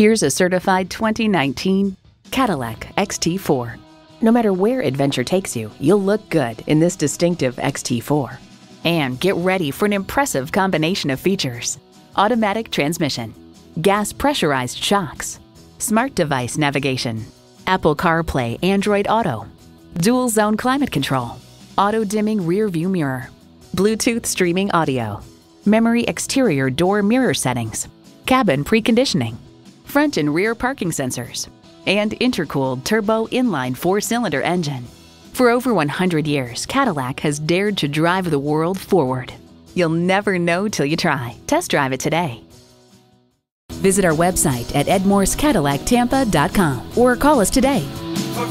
Here's a certified 2019 Cadillac XT4. No matter where adventure takes you, you'll look good in this distinctive XT4. And get ready for an impressive combination of features automatic transmission, gas pressurized shocks, smart device navigation, Apple CarPlay Android Auto, dual zone climate control, auto dimming rear view mirror, Bluetooth streaming audio, memory exterior door mirror settings, cabin preconditioning, front and rear parking sensors, and intercooled turbo inline four cylinder engine. For over 100 years, Cadillac has dared to drive the world forward. You'll never know till you try. Test drive it today. Visit our website at edmorsecadillactampa.com or call us today. For